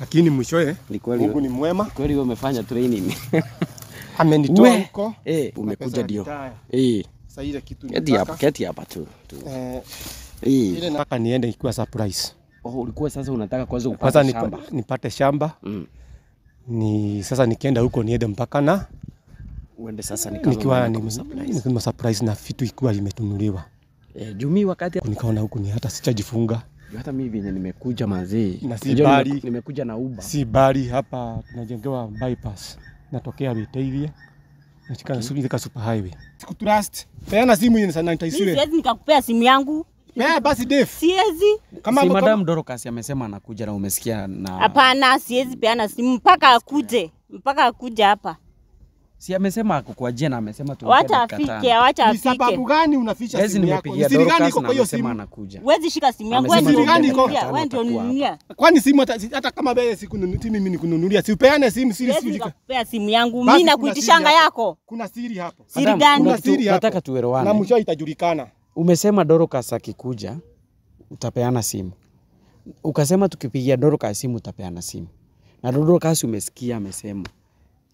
Lakini mwishoe Ni Mungu ni mwema, kweli wewe umefanya training. amenitoa huko Eh, umekuja ndio. Eh, Sasa ile kitu keti hapa, keti hapa tu. tu. eh, Eh. ile nataka niende ikiwa surprise. Oh, ulikuwa sasa unataka kwanza Kwanza upate shamba. nipate shamba Mm. ni sasa nikienda huko niende mpaka na Uende sasa ni nikiwa ni, surprise. ni surprise na vitu ikiwa imetunuliwa. Eh, jumi wakati Nikaona huku ni hata sichajifunga, hata mimi vile nimekuja mazee. Na si bali. Nimekuja na Uber. si bali hapa tunajengewa bypass, natokea Wetairia nashika okay. Nika super highway. Sikutrust, peana simu yenye sana Mimi nitaisiwe. siwezi nikakupea simu yangu, Pea basi def. siwezi. Kama si Madam Dorcas amesema anakuja na umesikia na Hapana, siwezi peana simu mpaka akuje, mpaka akuje hapa. Si amesema ako kwa jina amesema tu Wacha afike, wacha afike. ni sababu gani unaficha simu yako? Ni siri gani iko kwa hiyo simu? anakuja. Huwezi shika simu yangu, wewe siri gani iko? wewe ndio Atakuwa. Kwani simu hata, hata kama wewe siku mimi nikununulia, si upeane simu siri siri. Kupea simu yangu, mimi nakuitishanga yako. Kuna siri hapo. Siri gani? kuna siri hapo. nataka Na mwisho itajulikana. Umesema Dorcas akikuja utapeana simu, ukasema tukipigia Dorcas simu utapeana simu, na Dorcas umesikia amesema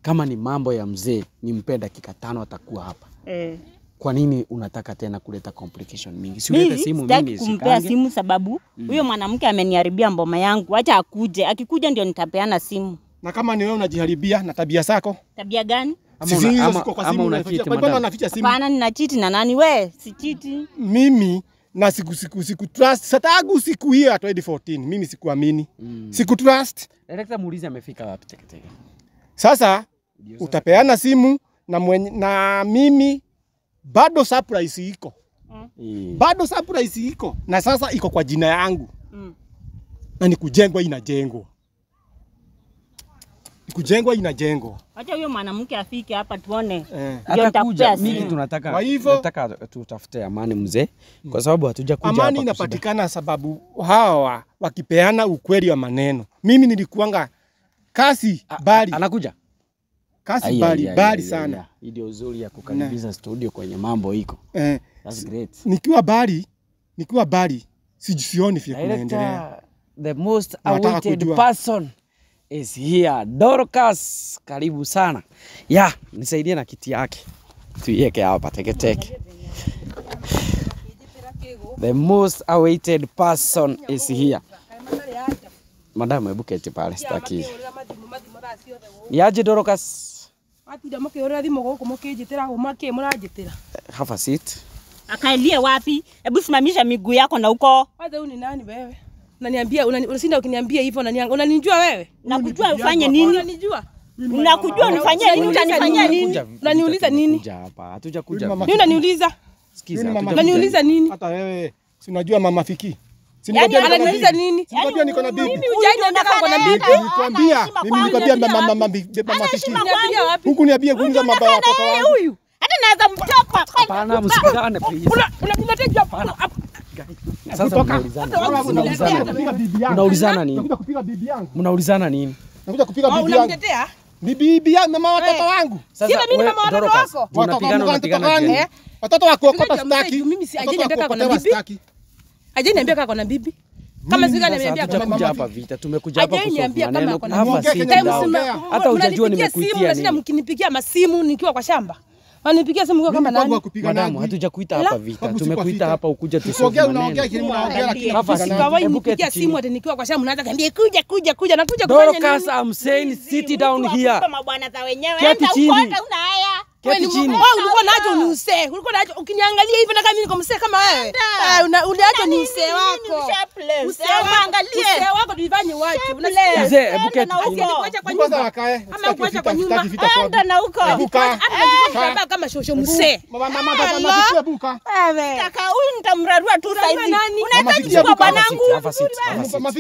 kama ni mambo ya mzee nimpe dakika tano atakuwa hapa. Eh. Kwa nini unataka tena kuleta complication mingi? Si ulete Mimi simu sitaki mimi kumpea simu sababu huyo mm. mwanamke ameniharibia mboma yangu. Acha akuje, akikuja ndio nitapeana simu. Na kama ni wewe unajiharibia na tabia zako, Tabia gani? Ama sisi una- hizo ama- ziko kwa simu unaficha. Kwa nini unaficha simu? Hapana, nina chiti na nani? We, si chiti. Mimi na siku siku siku trust satagu siku hiyo ya 2014 mimi sikuamini. Mm. Siku trust. Director muulize amefika wapi teketeke. Sasa utapeana simu na mwenye, na mimi bado surprise iko. mm. Bado surprise iko. Na sasa iko kwa jina yangu. Mm. Na ni kujengwa inajengwa. Kujengwa inajengwa. Acha huyo mwanamke afike hapa tuone. Eh. Ndio Atakuja. Mimi tunataka Kwa hivyo- nataka tutafute amani mzee, kwa sababu hatuja kuja Amani inapatikana sababu hawa wakipeana ukweli wa maneno. Mimi nilikuanga kasi bali, Anakuja. kasi aya, bali, bali sana. ndio uzuri ya kukaribisha studio kwenye mambo iko. Eh, That's great. nikiwa bali, nikiwa bali sijisioni vya kunaendelea. The most awaited person is here. Dorcas, karibu sana. Ya, nisaidie na kiti yake. Tuiweke hapa teketeke. The most awaited person is here. Madam, hebu keti pale sitaki. Ni aje Dorcas? Matinda mũkĩhũrĩra thimũ gũkũ mũkĩnjĩtĩra ũma kĩ mũranjĩtĩra Have a seat. Akaelie wapi? Hebu simamisha miguu yako na uko. kwanza huyu ni nani wewe unaniambia unani- unashinda ukiniambia hivyo unani- unanijua wewe Nakujua ufanye nini? unanijua Unakujua unifanyia nini? Utanifanyia nini? Unaniuliza nini? Kuja hapa. Hatuja kuja. Huyu mama- ni unaniuliza Sikiza. Unaniuliza nini Hata wewe si unajua mama Fiki? Yaani ananiuliza nini nikwambia niko na bibi? Mimi hujaniambia kama uko na bibi Nilikwambia, mimi nilikwambia mama mama bibi- mama Fiki. heshima Niambia wapi Huku niambie kuuliza mambo ya watoto wangu. huyu Hata naweza mchapa. Hapana, msikizane please. Una- unaniletea hapa hapa. Sasa Kutoka. mnaulizana. Nini? Kupiga bibi yangu. Mnaulizana nini? Nakuja kupiga bibi yangu. Unamtetea Ni bibi yangu, mama watoto wangu. Sasa mimi kama watoto wako. juu unapigana Watoto unapigana wangu. je? Watoto wa kuokota staki. mimi si- kuokotewa kuna bibi. Hajaniambia kama kuna bibi kama sika niambia kama mama hapa vita, tumekuja hapa kusoma maneno. kuna si. Hata hujajua nimekuitia nini. nini. mkinipigia masimu nikiwa kwa shamba Wanipigia simu kwa kama nani Madamu, nagwi. hatuja kuita hapa vita, tumekuita hapa ukuja tusome Usiongea unaongea maneno. kile mnaongea lakini Hapa. Sikawahi nipigia simu hadi ati nikiwa kwa shamba unaanza kaniambia kuja kuja kuja na kuja kufanya Dorcas. I'm saying sit down here. Kama bwana za wenyewe. Enda chini. una haya. Wewe Keti chini. wewe ulikuwa nacho ni usee. Ulikuwa nacho ukiniangalia hivi na kama mimi niko msee kama wewe. Eh, uliacho ni usee wako. Usee wako. Usee wako tulifanye wapi? Unasikia? Mzee, hebu keti chini. Kwa nyumba. Ama kuacha kwa. Enda na huko. Kama shosho msee. Mama mama mama mama Fiki, hebu. Kaka huyu nitamrarua tu sasa hivi. Unaweza kuchukua bwanangu. Mama.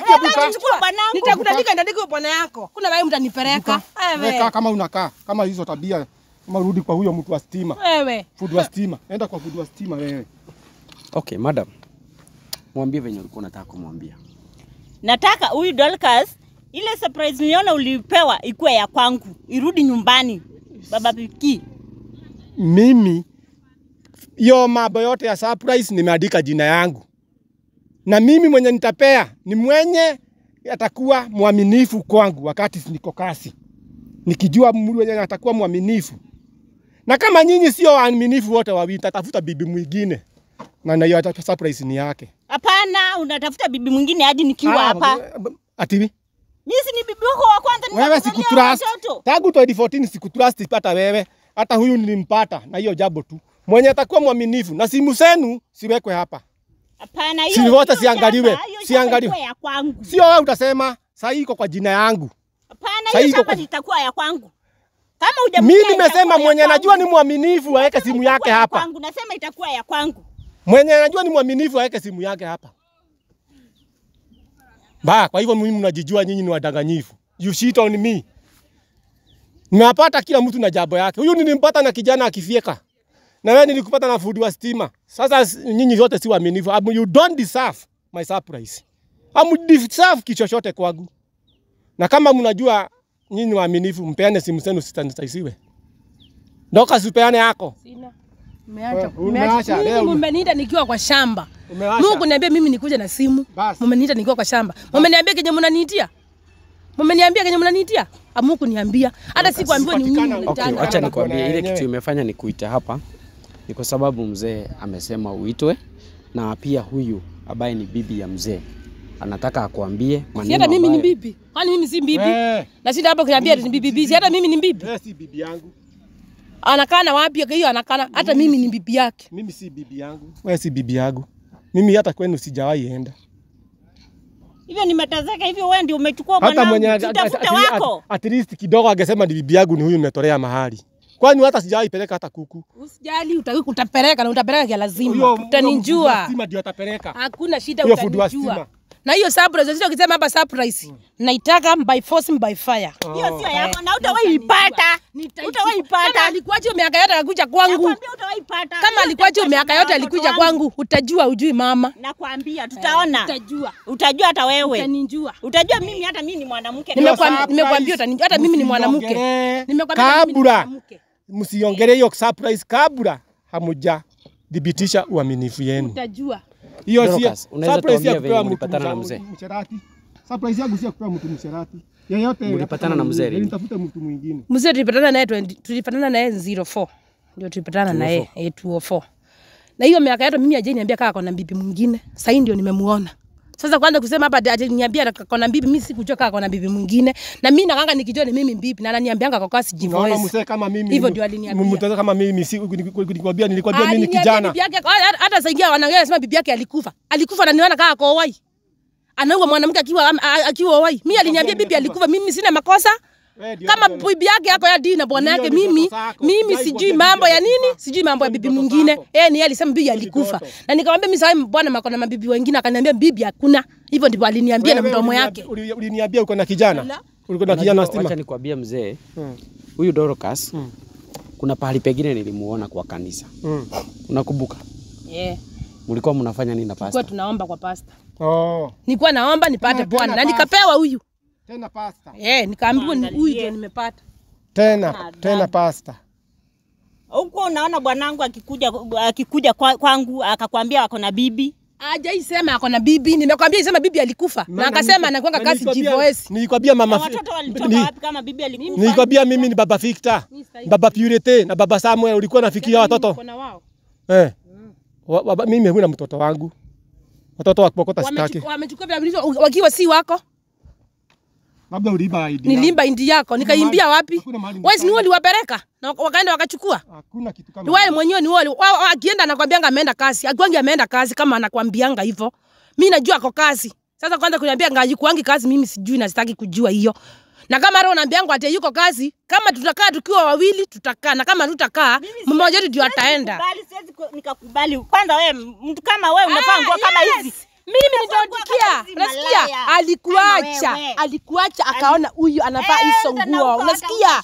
Nitakutandika bwana yako. Kuna wewe mtanipeleka. Wewe kama unakaa kama hizo tabia kama rudi kwa huyo mtu wa stima. Wewe. Fundi wa stima. Enda kwa fundi wa stima wewe. Okay, madam. Mwambie venye ulikuwa unataka kumwambia. Nataka huyu Dorcas ile surprise niliona ulipewa ikuwe ya kwangu, irudi nyumbani. Baba Piki. Mimi hiyo mambo yote ya surprise nimeandika jina yangu, na mimi mwenye nitapea ni mwenye atakuwa mwaminifu kwangu wakati niko kasi, nikijua mwenye atakuwa mwaminifu. Na kama nyinyi sio waaminifu wote wawili, tatafuta bibi mwingine na na hiyo ata- surprise ni yake. Hapana, unatafuta bibi mwingine hadi nikiwa hapa. Ati Mimi si ni bibi wako wa kwanza wewe sikutrust. Tangu 2014 sikutrust ipata wewe. Hata huyu nilimpata na hiyo jambo tu. Mwenye atakuwa mwaminifu na simu zenu siwekwe hapa. Hapana, hiyo Si wote siangaliwe, siangaliwe. ya kwangu. Sio wewe utasema saa iko kwa jina yangu. Hapana, hiyo shamba litakuwa ya kwangu. Kama hujamjua Mimi nimesema mwenye anajua ni mwaminifu aweke simu yake hapa. Kwangu, nasema itakuwa ya kwangu. Mwenye anajua ni mwaminifu aweke simu yake hapa. Ba, kwa hivyo mimi mnajijua nyinyi ni wadanganyifu. You shit on me. Nimewapata kila mtu na jambo yake. Huyu nilimpata na kijana akifyeka. Na wewe nilikupata na fundi wa stima. Sasa nyinyi wote si waaminifu. You don't deserve my surprise. Am deserve kichochote kwangu. Na kama mnajua nyinyi ni waaminifu, mpeane simu zenu sitanisiwe. Ndoka sipeane yako. Sina. Umeacha. Umeacha. leo mmeniita nikiwa kwa shamba. Umeacha. Mungu niambia mimi nikuja na simu. Mmeniita nikiwa kwa shamba. Mmeniambia kenye mnaniitia. Mmeniambia kenye mnaniitia. Amuku niambia. Hata sikuambiwa ni nini. Okay, acha nikwambie ile kitu imefanya nikuita hapa ni kwa sababu mzee amesema uitwe, na pia huyu ambaye ni bibi ya mzee anataka akuambie Si maneno hata mimi ni bibi. Kwani mimi si bibi? Eh. Na sisi hapa kuniambia ni bibi bibi. Hata mimi ni bibi. Eh, si bibi yangu. Anakana wapi hiyo anakana? Hata mimi ni bibi yake. Mimi si bibi yangu. Wewe si bibi yangu. Mimi hata kwenu sijawahi enda. Hivyo nimetazeka hivyo, wewe ndio umechukua Hata mwanangu. mwenye at- at- at- wako. at least kidogo angesema ni bibi yangu ni huyu nimetolea mahali. Kwani hata sijawahi peleka hata kuku. Usijali utaki kutapeleka na utapeleka kia lazima. Utaninjua. Lazima ndio atapeleka. Hakuna shida utanijua. Na hiyo surprise sio ukisema hapa surprise. Naitaka by force by fire. Hiyo oh. sio yako na utawahi ipata. Utawahi Kama ipata. alikuacha miaka yote alikuja kwangu. Kama alikuwa. Kama Hiyo alikuacha miaka yote alikuja kwangu, utajua ujui mama. Nakwambia tutaona. Utajua. Utajua hata wewe. Utanijua. Utajua mimi hata mimi ni mwanamke. nimekwambia nimekwambia utanijua hata mimi ni mwanamke. Nimekwambia kabla. Msiongelee hiyo surprise kabla hamuja thibitisha uaminifu yenu. Utajua. Hiyo si surprise ya tuambia kupewa mtu mlipatana na mzee? msherati. Surprise yangu si ya kupewa mtu msherati. Yeyote Mlipatana na mzee lini? Nitafute mtu mwingine. Mzee tulipatana naye 20 tulipatana naye 04. Ndio tulipatana naye eh 204. Na hiyo miaka yote mimi ajeniambia kaka ako na bibi mwingine. Sasa hii ndio nimemuona. Sasa kwanza kusema hapa ati niambia ako na bibi, mimi sikujua kaka kona bibi mwingine. Na mimi nakanga nikijua ni mimi bibi na ananiambianga kwa kasi jivoice. mzee kama mimi. Hivyo ndio aliniambia. Mtaza mtoto kama mimi si nilikwambia nilikwambia mimi ni kijana. bibi yake hata- saingia wanaongea sema bibi yake alikufa. Alikufa na niona kaka kwa wai. Anaua mwanamke akiwa akiwa wai. Mimi aliniambia bibi alikufa, mimi sina makosa. Kama bibi yake yako ya dini na bwana yake mimi mimi sijui mambo ya nini sijui mambo ya bibi mwingine eh ni yeye alisema bibi alikufa na nikamwambia mimi sasa bwana mako na mabibi wengine akaniambia bibi hakuna hivyo ndivyo aliniambia na mdomo yake Uliniambia uko na kijana. uko na kijana stima. Acha nikwambie mzee, Mm. huyu Dorcas Mm. kuna pahali pengine nilimuona kwa kanisa. Mm. Unakumbuka? eh Mlikuwa mnafanya nini na kwa pasta? tunaomba kwa pasta Oh. nilikuwa naomba nipate bwana na nikapewa huyu Tena pasta. eh nikaambiwa ni huyu ndio nimepata Tena tena pasta. Huko unaona bwanangu akikuja akikuja kwa- kwangu akakwambia wako na bibi. hajaisema ako na bibi nimekwambia isema bibi alikufa na akasema anakwanga kasi jivoice Nilikwambia mama watoto walitoka wapi kama bibi alikufa? Nilikwambia mimi ni baba Victor, baba Purity na baba Samuel. Ulikuwa nafikia watoto Kuna wao eh? Mimi huyu mimi huna mtoto wangu, watoto wa kuokota sitaki. Wamechukua- vitambulisho wakiwa si wako Labda uliiba ID. nilimba ID yako nikaimbia wapi? wewe ni wewe uliwapeleka? Na wakaenda wakachukua? Hakuna kitu kama wewe mwenyewe ni wewe akienda anakwambianga ameenda kazi akwangi ameenda kazi kama anakwambianga hivyo. Mimi najua ako kazi sasa kwanza kuniambia ngaji kuangi kazi mimi sijui na sitaki kujua hiyo. Na kama roho naambiangu ati yuko kazi kama tutakaa tukiwa wawili tutakaa. Na kama tutakaa mmoja wetu ndio ataenda. Bali siwezi nikakubali. Kwanza wewe mtu kama wewe unafaa nguo kama yes. hizi. Mimi hizi, unasikia alikuacha alikuacha akaona huyu anavaa hizo Enda na nguo unasikia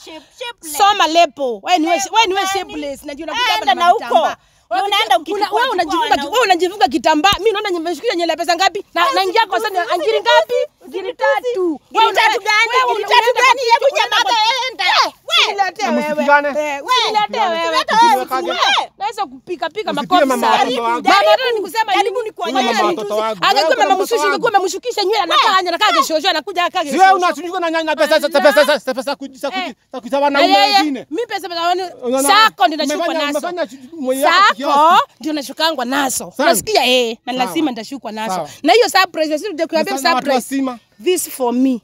soma lepo wewe ni wewe ni wewe shapeless najua unakuja hapa na huko. unaenda ukichukua- wewe unajifunga wewe unajifunga kitambaa mimi naona nimeshikia nyele pesa ngapi na naingia kwa sana angiri ngapi ngiri tatu Ngiri tatu gani? Wewe Ngiri tatu gani? Hebu unaenda nyamaza, kwa- enda. Wewe. Wewe. Wewe. wewe. Wewe. Wewe. Wewe. wewe. Wewe. Wewe. Eh, naweza kupika pika makofi wangu. Mama watoto ni kwa nyanya watoto wangu. Angekuwa mama mshushi, angekuwa amemshukisha nywele anakaa anya anakaa keshosho anakuja akaa wewe keshosho. na nyanya pesa pesa pesa pesa za kuji- za kuji- Eh. za kuja wanaume wengine. Mimi pesa za wani sako ndio nashukwa nazo. Sako ndio nashukangwa nazo. Unasikia eh, na lazima nitashukwa nazo. Na hiyo surprise sisi ndio kuambia Umefanya watu surprise. This for me.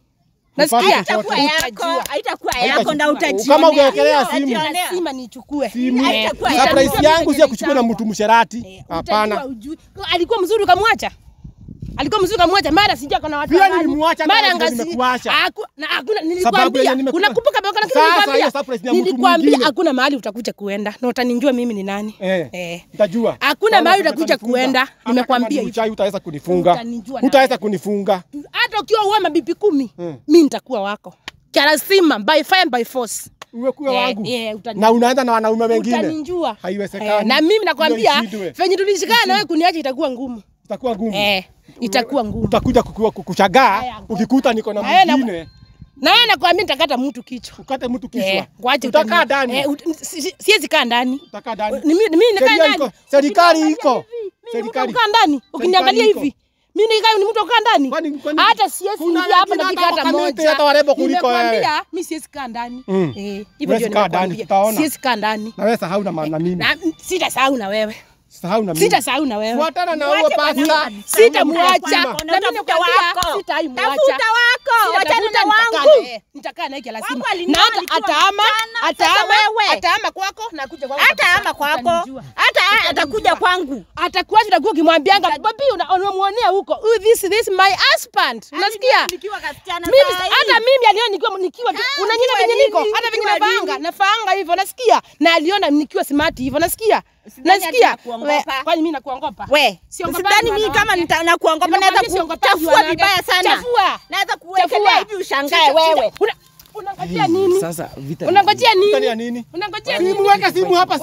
Haitakuwa yako, na utajionea. Kama ukiwekelea simu. Lazima nichukue. Simu. Haitakuwa utajua Surprise yangu si ya kuchukua na mtu msherati. Eh, Hapana. Alikuwa mzuri ukamwacha? Alikuwa mzuri kamwacha, mara sijui kana watu. Pia nilimwacha Mara ngazi na hakuna nilikwambia. Unakumbuka baba Sasa nilikwambia. Nilikwambia hakuna mahali utakuja kuenda na utanijua mimi ni nani. Eh. Eh. Nitajua. Hakuna mahali utakuja kuenda, nimekwambia hivi. ni utaweza kunifunga. Utaweza kunifunga. Hata ukiwa uwe mabibi kumi, mimi nitakuwa wako. Lazima by fire by force. Uwe kuwa Eh, wangu. yeah, yeah, Na unaenda na wanaume wengine. Utanijua. Haiwezekani. Yeah, na mimi nakwambia fenye venye tulishikana na wewe kuniacha itakuwa ngumu. Itakuwa ngumu. Eh, itakuwa ngumu. Utakuja kushangaa ukikuta niko na mwingine. Na yeye nakwambia nitakata mtu kichwa. Ukate mtu Eh, kichwa. wacha Utakaa ndani. Eh, siwezi kaa ndani. Utakaa ndani. Mimi mimi nikaa ndani. Serikali iko. mimi Serikali. Ukakaa ndani. Ukiniangalia hivi. Mimi nikaa ni mtu ukakaa ndani. Hata siwezi ingia hapa na dakika hata moja. hata warembo kuliko wewe. Nimekwambia mimi siwezi kaa ndani. Mm. Eh, hivyo ndio kaa nimekwambia. Siwezi kaa ndani. Na wewe sahau na maana mimi. Na sitasahau na wewe. Sahau na mimi. Sita sahau na wewe. Fuatana na huo pasta. Sita muacha. Na mimi wako. Sita muacha. Tafuta wako, wachana na wangu. Nitakaa naye kila siku. Na hata ataama, ataama, wewe. ataama kwako na kuja kwangu. hata ama kwako hata atakuja kwangu Atakuwa utakuwa ukimwambianga babi una- unamuonea huko. "Oh, This this my husband. Unasikia? nikiwa kasichana Mimi hata mimi aliona nikiwa nikiwa nikiwa venye niko, hata venye nafanga, nafaanga, hivyo unasikia? Na aliona nikiwa smart hivyo nasikia. Nasikia. Kwani mimi nakuongopa? we sidhani mimi kama nakuongopa naweza kuchafua vibaya sana Chafua. naweza kuwekelea hivi ushangae wewe Unangojea nini? Sasa vita. Unangojea nini? Unangojea nini? Unangojea nini? Simu weka simu hapa.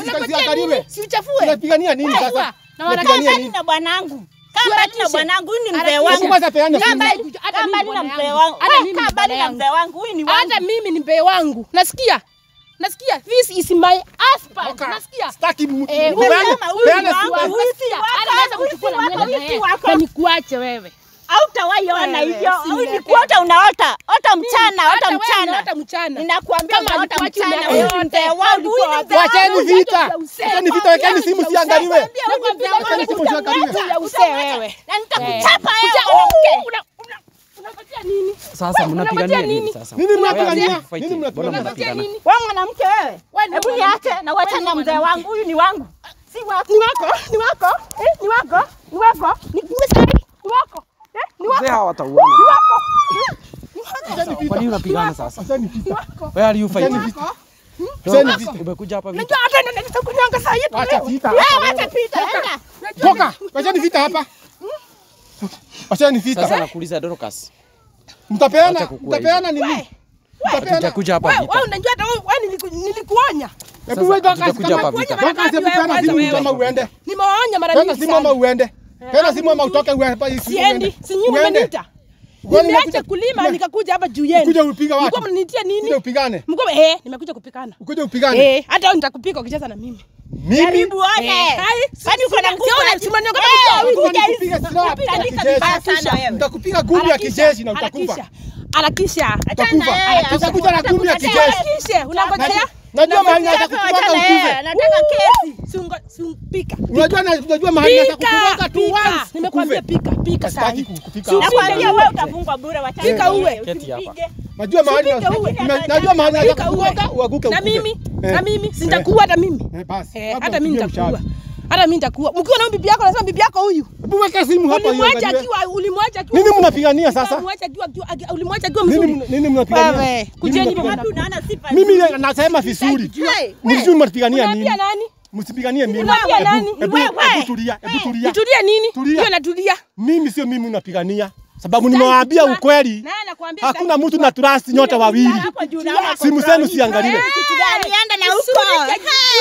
Si uchafue. Unapigania nini sasa? Na mbali nini? na bwanangu kaa mbali na bwanangu huyu ni mzee wangu kwanza peana na mzee wangu Hata mimi kaa na mzee wangu huyu ni wangu Hata mimi ni mzee wangu. Nasikia? Nasikia? This is my husband. Toka. Nasikia? Sitaki mtu. Eh, Peana- Umesema huyu peana simu. wangu, huyu si Nasikia? wako, Hata naweza huyu kuchukua na na wako. na nikuache wewe. hautawahi ona hivyo ni kuota unaota ota mchana ota mchana Ota mchana. ninakuambia unaota alikuacha mchana yote, Wacheni vita. Wacheni vita, wekeni simu siangaliwe. Wekeni simu siangaliwe. Ya usee wewe. na nitakuchapa wewe Kucha- mwanamke Uh, una- una- Unangojea nini? Sasa mnapigania nini nini? sasa? Nini Wewe mnapigania? Nini mnapigania? Nini? wewe mwanamke wewe hebu niache na uache na mzee wangu huyu ni wangu si wako Ni wako? Ni wako? Eh, ni wako? Ni wako? Ni ni Ni wako? Eh, ni wako? Mzee hawatauana. Ni wako? Kwa nini unapigana sasa? Vita. Where are you fighting? Vita. Vita. Umekuja hapa vita. Najua hata ndio nitakunyanga saa hii. Wacha vita. wewe acha pita Toka. Acha ni vita hapa. Wacheni Sasa vita. nakuuliza Dorcas. Mtapeana, mtapeana nini? Mtapeana. Tutakuja hapa vita. wewe unajua hata wewe nilikuonya. Hebu wewe toka kazi kama- hapa vita. Toka Mara ngapi hebu wewe simu kama uende. Nimewaonya mara nyingi. nyingi simu kama uende. Tena simu kama utoke uende. hapa hii simu. Uende. mmeniita. umeniita. Nimeacha nimekuja- kulima nikakuja hapa juu yenu. Kuja upiga watu. Mko mnanitia nini? Kuja upigane. Mko eh, nimekuja kupikana. Kuja upigane. Eh, hata wewe nitakupika ukicheza na mimi. Mimi. Nitakupiga ngumi ya kijeshi na utakufa. Harakisha. Utakuja na ngumi ya kijeshi. Harakisha. Unangojea? Najua mahali Nataka naweza kukuweka ukufe. nataka kesi Sungo sumpika. Unajua na unajua mahali naweza kukuweka tu once. Nimekuambia pika, pika sasa. Sitaki kupika nakwambia wewe utafungwa bure wacha. Pika uwe. Keti hapa. Najua mahali na- najua mahali naweza kukuweka uanguke Na mimi. Na mimi sitakuwa hata mimi. Eh. Eh, hata mimi nitakuwa. Hata mimi nitakuwa. Mkiwa na bibi yako lazima bibi yako huyu. Weka simu hapa hiyo. Ulimwacha akiwa ulimwacha akiwa Nini mnapigania sasa? Ulimwacha akiwa ulimwacha akiwa mzuri. Nini nini mnapigania? Wewe, kujeni mimi Wapi unaona sifa Mimi nasema vizuri. Msijui mnapigania nini? Unapigania nani? Msipiganie mimi. Unapigania nani? Wewe. hebu tulia, hebu tulia. Nitulie nini? Hiyo natulia. Mimi sio mimi unapigania. Sababu nimewaambia ukweli. Hakuna mtu na trust nyote wawili. Simu zenu siangalie. Na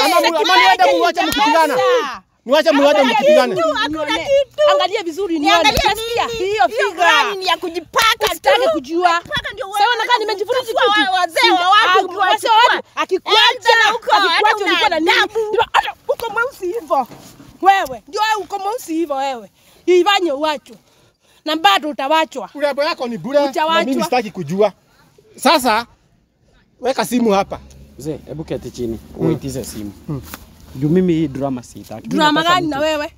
Ama niende muache mkipigana. Niwache hakuna kitu. Angalia vizuri nione. nani. Nasikia nini? hiyo figa. ni ya kujipaka sitaki kujua. Sasa Sawa nakaa nimejifunza kitu. wazee wa watu wazee wa watu Akikwacha akikuacha na huko, akikuacha ulikuwa na nini? Huko. Uko mweusi hivyo wewe, ndio wewe uko mweusi hivyo wewe, Ivanye uachwe na bado utawachwa. Urembo yako ni bure na mimi sitaki kujua. Sasa weka simu hapa. Mzee, hebu keti chini uitize simu. Juu mimi hii drama sitaki. Drama gani na wewe?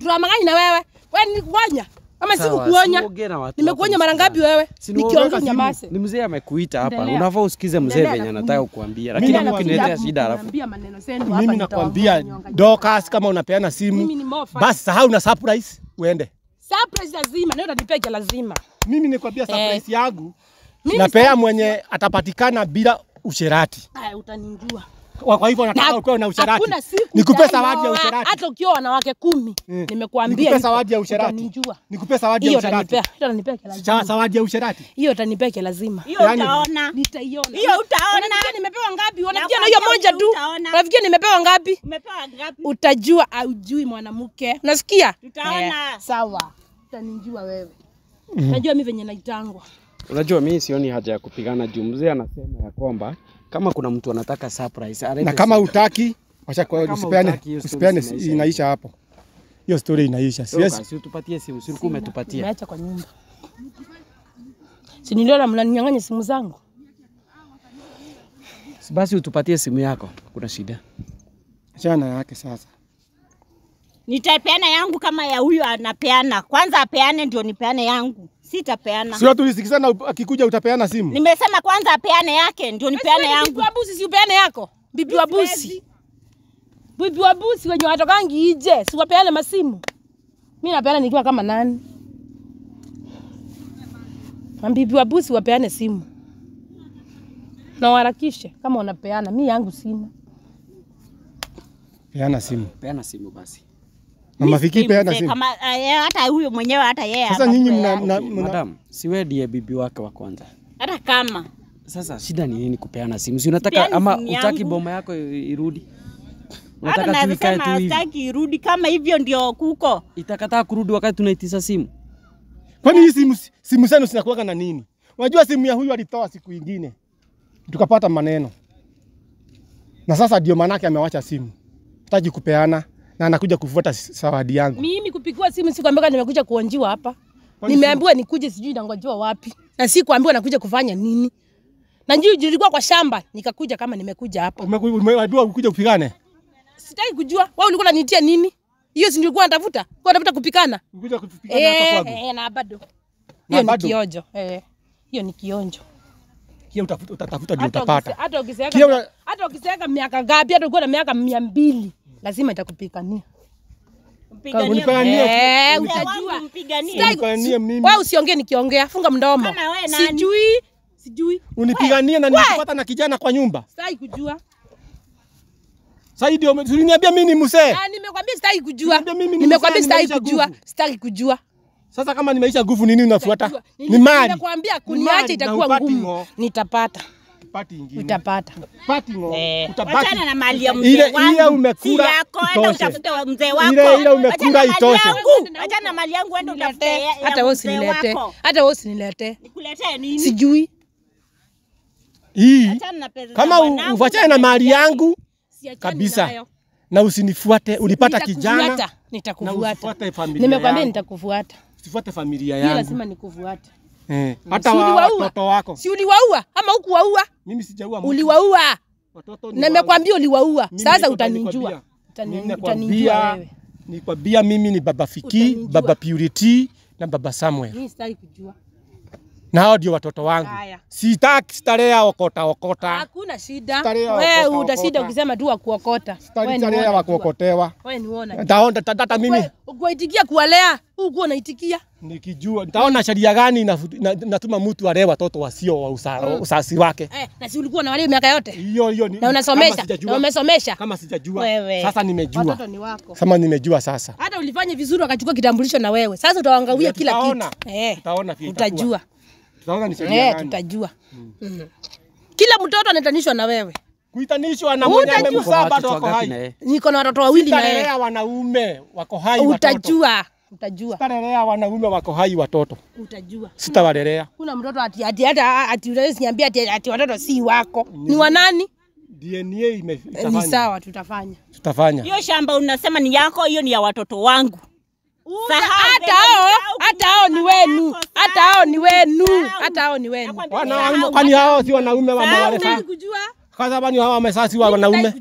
Drama gani na wewe? Wewe nilikuonya ama si siongee Nimekuonya mara ngapi wewe? Ni Nikiongea nyamaze. Ni mzee amekuita hapa. Unafaa usikize mzee venye anataka kukuambia. Lakini mimi ukiniletea shida alafu Niambia maneno zenu hapa Mimi nakwambia. Dorcas, kama unapeana Mimi ni simu basi sahau na surprise uende. Surprise lazima, na utanipea lazima. Mimi nikwambia surprise eh, yangu napea mwenye atapatikana bila usherati. Aya, utanijua. Kwa kwa hivyo nataka ukiwa na usherati. Nikupe zawadi ya usherati. Hata ukiwa wanawake kumi, Mm. nimekuambia Nikupe zawadi ya usherati. Utanijua. Nikupe zawadi ya Hiyo usherati. utanipea, hiyo utanipea lazima. Zawadi ya usherati. Hiyo utanipea kia lazima. hiyo Yaani- utaona Nitaiona. Hiyo utaona. Unafikia nimepewa ngapi? Unafikia na hiyo moja tu. Unafikia nimepewa ngapi? umepewa ngapi Utajua au aujui mwanamke. Unasikia? Tutaona. sawa. Utanijua wewe. Najua mimi venye naitangwa. Unajua mimi sioni haja ya kupigana juu mzee anasema ya kwamba kama kuna mtu anataka surprise arete Na kama utaki, wacha kwa usipeane, usipeane inaisha hapo. Hiyo story inaisha. Siwezi si utupatie simu, si ulikuwa umetupatia. Nimeacha kwa nyumba. Si niliona mnaninyang'anya simu zangu. Si Basi utupatie simu yako. Kuna shida. achana yake sasa. Nitapeana yangu kama ya huyo anapeana kwanza apeane ndio nipeane yangu sitapeana Sio tulisikizana akikuja utapeana simu. nimesema kwanza apeane yake ndio nipeane Bibi yangu wa busi si upeane yako. Bibi wa busi. Bibi wa busi wenye watokangi ije, si wapeane masimu. Mimi napeana nikiwa kama nani? Na bibi wa busi wapeane simu. Na waharakishe kama wanapeana. Mi yangu sina. Peana simu. Peana simu basi. Mama Viki peana simu. kama eh, hata huyo mwenyewe hata yeye Sasa nyinyi mna, mna, mna Madam, si wewe ndiye bibi wake wa kwanza. hata kama Sasa shida ni nini kupeana simu? Si unataka ama utaki boma yako irudi? Unataka tu ikae tu hivi. Hataki irudi kama hivyo ndio kuko Itakataa kurudi wakati tunaitisa simu. Kwani hii simu simu zenu zinakuwa na nini? Unajua simu ya huyu alitoa siku ingine. Tukapata maneno. Na sasa ndio manake amewacha simu. Hataki kupeana na anakuja kufuata sawadi zawadi yangu. Mimi kupigiwa simu sikuambiwa nimekuja kuonjiwa hapa. Nimeambiwa nikuje sijui nangojewa wapi. Na sikuambiwa nakuja kufanya nini. Na njui nilikuwa kwa shamba nikakuja kama nimekuja hapa. Umeambiwa ukuje upigane? Sitaki kujua. Wewe ulikuwa unanitia nini? Hiyo si nilikuwa natafuta. Kwa natafuta kupikana. Ukuje kupigana hapa Eh, kwangu. eh, na bado. Hiyo ni kionjo. Eh. Hiyo ni kionjo. Kia utafuta utatafuta ndio utapata. Hata ukisema hata ukisema miaka ngapi hata ukiwa na miaka mia mbili lazima Eh, mimi. Wewe usiongee nikiongea, funga mdomo. Kama wewe nani? Sijui, sijui. Unipiganie na nikupata na kijana kwa nyumba. Sitaki kujua. Sasa uliniambia mimi ni mzee. Ah, nimekwambia sitaki kujua. Nimekwambia sitaki kujua. Sitaki kujua. Sasa kama nimeisha nguvu nini unafuata? Ni mali. Kuniacha itakuwa ngumu. Nitapata. Pati ingine. utapata Pati ngo. Eh. Utabaki. Wachana na mali ya Ile- mzee ile wangu. umekula si yako, enda utafute mzee wako. Ile- ile umekula itoshe. na mali yangu, enda utafute Hata wewe usinilete. Hata wewe usinilete. Nikuletee nini? Sijui. Hii na kama uvachane na mali yangu kabisa na usinifuate, ulipata kijana Nitakufuata. Nimekwambia nitakufuata. Usifuate familia yangu. lazima nikufuate. Eh, hata Si wa watoto wako. Si uliwaua ama hukuwaua? Mimi sijaua mtu. Uliwaua. Watoto ni Nimekwambia uliwaua. Sasa utanijua. nikwambia. Mimi Utanijua wewe. nikwambia mimi ni baba Fiki, baba Purity na baba Samuel. Mimi sitaki kujua. Na hao ndio watoto wangu. Sitaki starea okota okota. Hakuna shida. Wewe una shida ukisema tu akuokota. kuokota. Wewe ni wewe wa kuokotewa. Wewe ni uona. Nitaona tata mimi Wewe, Ukuitikia kuwalea, huku unaitikia. nikijua nitaona sheria gani natuma mtu alee watoto wasio wa usasi wake. Eh, na si ulikuwa na wale miaka yote? Hiyo hiyo ni Na unasomesha. Na umesomesha. Kama sijajua. Wewe. Sasa nimejua. Watoto ni wako. Kama nimejua sasa. Hata ulifanya vizuri wakachukua kitambulisho na wewe. Sasa utawangawia kila kitu. Eh. Utaona pia. Utajua. Tutaona ni sheria Eh, gani. tutajua. Mm. Kila mtoto anatanishwa na wewe. Kuitanishwa na mwenye Utajua. amemzaa bado watoto wako hai. Niko na watoto wawili na yeye. Sitalelea wanaume wako hai watoto. Utajua. Utajua. Sitalelea wanaume wako hai watoto. Utajua. Sitawalelea. Kuna mtoto ati ati hata ati unaweza niambia ati, ati watoto si wako. Ni wa nani? DNA ime, Eh, Ni sawa, tutafanya. Tutafanya. Hiyo shamba unasema ni yako, hiyo ni ya watoto wangu. Hata hao, hata hao ni wenu, hata hao ni wenu, hata hao ni wenu. Wanaume kwani hao si wanaume wa wamewaleta? Kwa sababu hao wamesasi wa wanaume.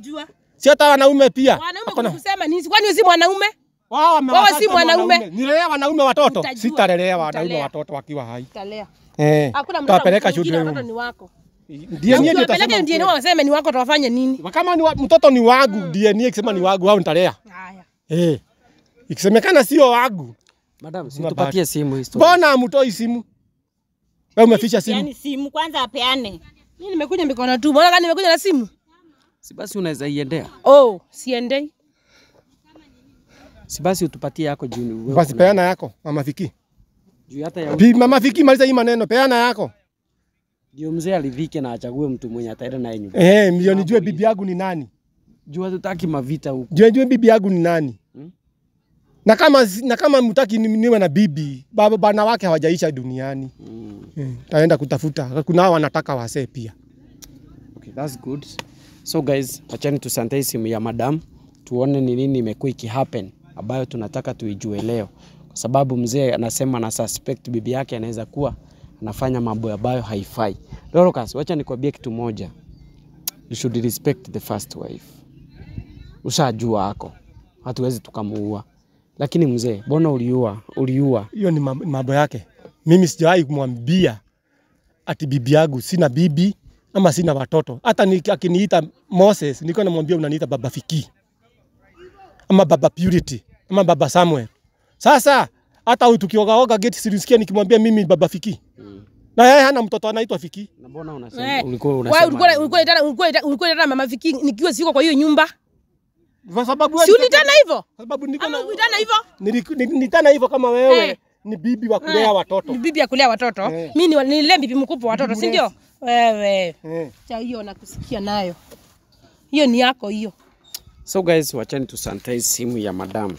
Si hata wanaume pia. Wanaume kusema nini? Kwani si mwanaume? Wao wamewasasi Wao si mwanaume. Nilelea wanaume watoto. Sitalelea wanaume watoto wakiwa hai. Eh. Hakuna mtoto Tutawapeleka shule. watoto ni wako. DNA ndio itasema. DNA waseme ni wako tawafanye nini? Kama ni mtoto ni wangu, DNA ikisema ni wangu au nitalea. Haya. Eh. Ikisemekana sio wangu, Madam, si tupatie simu hizo. mbona hamtoi simu? Wewe umeficha simu. Yaani simu kwanza apeane. Mimi nimekuja mikono tu. Mbona kani nimekuja na simu? Si basi unaweza iendea. Oh, siendei. Si basi utupatie yako juni wewe Basi peana yako, mama Fiki. juu hata ya Bi, mama Fiki maliza hii maneno, peana yako. ndio mzee alivike na achague mtu mwenye ataenda naye nyumbani. Eh, ndio nijue bibi yangu ni nani. Juu hatutaki mavita huku. Jua nijue bibi yangu ni nani. Na kama na kama mtaki niwe na bibi, baba bana wake hawajaisha duniani. Mm. Eh, taenda kutafuta. Kuna hao wanataka wasee pia. Okay, that's good. So guys, achani tusante simu ya madam tuone ni nini imekuwa ikihappen ambayo tunataka tuijue leo, kwa sababu mzee anasema na suspect bibi yake anaweza kuwa anafanya mambo ambayo haifai. Dorcas, wacha nikwambie kitu moja, you should respect the first wife. Ushajua ako, hatuwezi tukamuua, lakini mzee, mbona uliua uliua Hiyo ni mambo yake. Mimi sijawahi kumwambia ati bibi yangu sina bibi ama sina watoto. Hata ni, akiniita Moses niko namwambia unaniita baba Fiki ama baba Purity ama baba Samuel. Sasa hata huyu tukiogaoga geti silisikia nikimwambia mimi baba Fiki na yeye hana mtoto anaitwa Fiki. na mbona unasema Eh, ulikuwa Wewe unasema ulikuwa ulikuwa ulikuwa ulikuwa mama Fiki nikiwa siko kwa hiyo nyumba. Kwa sababu wewe Si ulitana hivyo? Kwa sababu niko na ulitana hivyo? Nilitana hivyo kama wewe Hey ni bibi wa kulea Eh, watoto. Ni bibi ya kulea watoto. Eh. Mimi ni nilea bibi mkubwa wa watoto, si ndio? Wewe. Eh. Cha hiyo nakusikia nayo. Hiyo ni yako hiyo. So guys, wachani tusanitize simu ya madam.